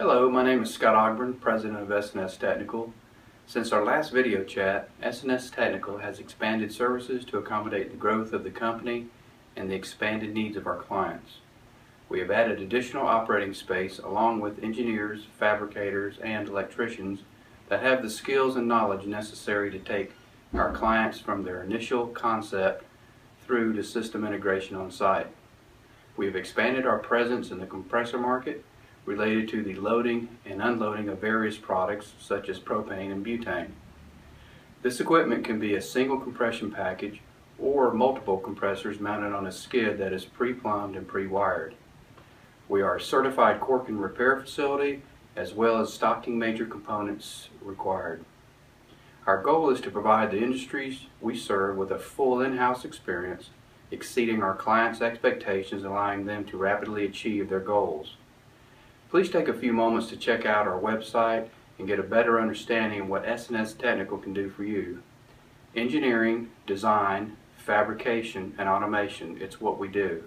Hello, my name is Scott Ogburn, President of S&S Technical. Since our last video chat, S&S Technical has expanded services to accommodate the growth of the company and the expanded needs of our clients. We have added additional operating space along with engineers, fabricators, and electricians that have the skills and knowledge necessary to take our clients from their initial concept through to system integration on site. We have expanded our presence in the compressor market related to the loading and unloading of various products such as propane and butane. This equipment can be a single compression package or multiple compressors mounted on a skid that is pre-plumbed and pre-wired. We are a certified Corken repair facility as well as stocking major components required. Our goal is to provide the industries we serve with a full in-house experience, exceeding our clients' expectations, allowing them to rapidly achieve their goals. Please take a few moments to check out our website and get a better understanding of what S&S Technical can do for you. Engineering, design, fabrication, and automation, it's what we do.